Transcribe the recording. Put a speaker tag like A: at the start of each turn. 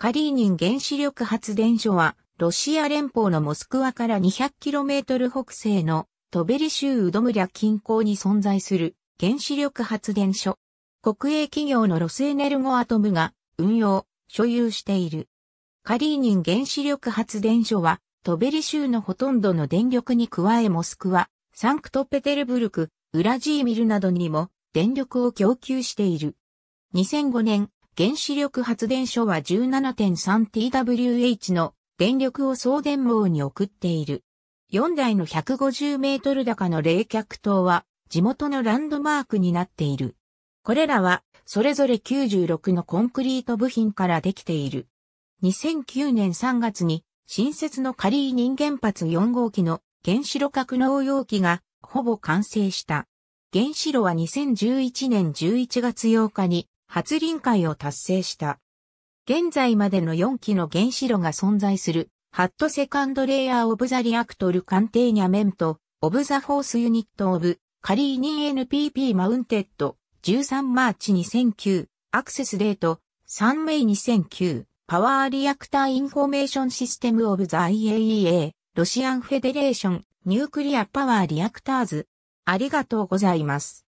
A: カリーニン原子力発電所は、ロシア連邦のモスクワから 200km 北西のトベリ州ウドムリャ近郊に存在する原子力発電所。国営企業のロスエネルゴアトムが運用、所有している。カリーニン原子力発電所は、トベリ州のほとんどの電力に加えモスクワ、サンクトペテルブルク、ウラジーミルなどにも電力を供給している。2005年、原子力発電所は 17.3TWh の電力を送電網に送っている。4台の150メートル高の冷却塔は地元のランドマークになっている。これらはそれぞれ96のコンクリート部品からできている。2009年3月に新設のカリーニン原発4号機の原子炉格納容器がほぼ完成した。原子炉は2011年11月8日に初臨界を達成した。現在までの4機の原子炉が存在するハットセカンドレイヤーオブザリアクトルカンテーニャメントオブザフォースユニットオブカリーニン NPP マウンテッド13マーチ2009アクセスデート3メイ2009パワーリアクターインフォメーションシステムオブザ IAEA ロシアンフェデレーションニュークリアパワーリアクターズありがとうございます。